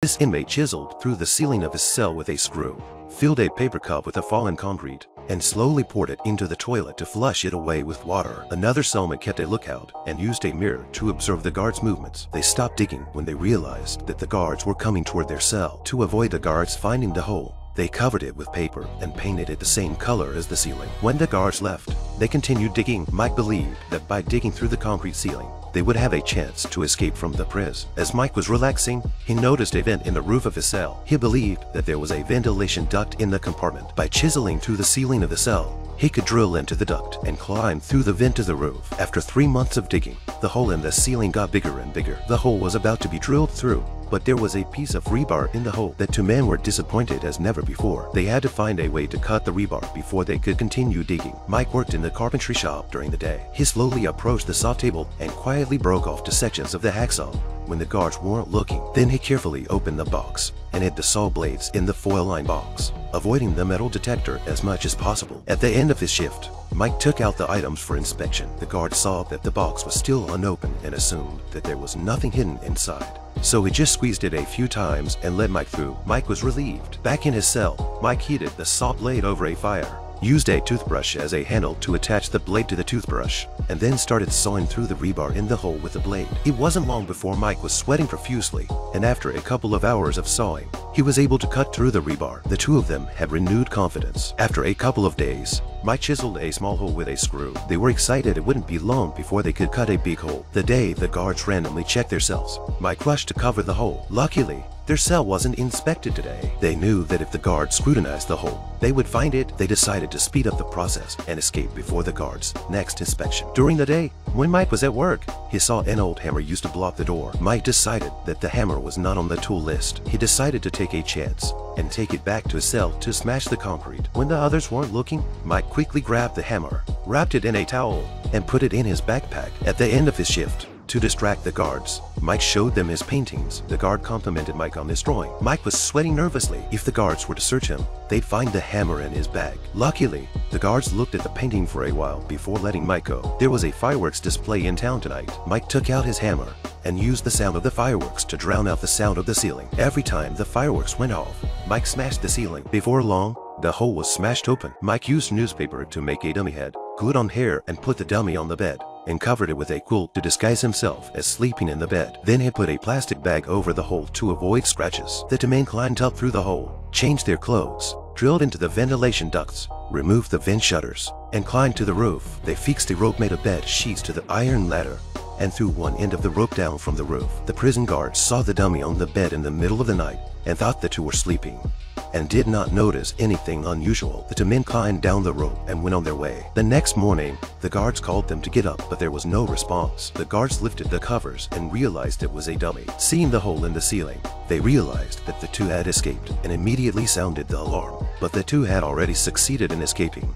This inmate chiseled through the ceiling of his cell with a screw, filled a paper cup with a fallen concrete, and slowly poured it into the toilet to flush it away with water. Another cellmate kept a lookout and used a mirror to observe the guards' movements. They stopped digging when they realized that the guards were coming toward their cell. To avoid the guards finding the hole, they covered it with paper and painted it the same color as the ceiling. When the guards left, they continued digging. Mike believed that by digging through the concrete ceiling, they would have a chance to escape from the prison. As Mike was relaxing, he noticed a vent in the roof of his cell. He believed that there was a ventilation duct in the compartment. By chiseling through the ceiling of the cell, he could drill into the duct and climb through the vent to the roof. After three months of digging, the hole in the ceiling got bigger and bigger. The hole was about to be drilled through, but there was a piece of rebar in the hole. The two men were disappointed as never before. They had to find a way to cut the rebar before they could continue digging. Mike worked in the carpentry shop during the day. He slowly approached the saw table and quietly broke off two sections of the hacksaw when the guards weren't looking. Then he carefully opened the box and hid the saw blades in the foil-lined box, avoiding the metal detector as much as possible. At the end of his shift, Mike took out the items for inspection. The guard saw that the box was still unopened and assumed that there was nothing hidden inside. So he just squeezed it a few times and let Mike through. Mike was relieved. Back in his cell, Mike heated the saw blade over a fire used a toothbrush as a handle to attach the blade to the toothbrush, and then started sawing through the rebar in the hole with the blade. It wasn't long before Mike was sweating profusely, and after a couple of hours of sawing, he was able to cut through the rebar. The two of them had renewed confidence. After a couple of days, Mike chiseled a small hole with a screw. They were excited it wouldn't be long before they could cut a big hole. The day the guards randomly checked their cells, Mike rushed to cover the hole. Luckily, their cell wasn't inspected today. They knew that if the guards scrutinized the hole, they would find it. They decided to speed up the process and escape before the guards' next inspection. During the day, when Mike was at work, he saw an old hammer used to block the door. Mike decided that the hammer was not on the tool list. He decided to take a chance and take it back to his cell to smash the concrete. When the others weren't looking, Mike quickly grabbed the hammer, wrapped it in a towel, and put it in his backpack. At the end of his shift, to distract the guards, Mike showed them his paintings. The guard complimented Mike on his drawing. Mike was sweating nervously. If the guards were to search him, they'd find the hammer in his bag. Luckily, the guards looked at the painting for a while before letting Mike go. There was a fireworks display in town tonight. Mike took out his hammer and used the sound of the fireworks to drown out the sound of the ceiling. Every time the fireworks went off, Mike smashed the ceiling. Before long, the hole was smashed open. Mike used newspaper to make a dummy head, glued on hair and put the dummy on the bed and covered it with a quilt to disguise himself as sleeping in the bed. Then he put a plastic bag over the hole to avoid scratches. The two men climbed up through the hole, changed their clothes, drilled into the ventilation ducts, removed the vent shutters, and climbed to the roof. They fixed a rope made of bed sheets to the iron ladder and threw one end of the rope down from the roof. The prison guards saw the dummy on the bed in the middle of the night and thought the two were sleeping and did not notice anything unusual. The two men climbed down the rope and went on their way. The next morning, the guards called them to get up, but there was no response. The guards lifted the covers and realized it was a dummy. Seeing the hole in the ceiling, they realized that the two had escaped and immediately sounded the alarm. But the two had already succeeded in escaping.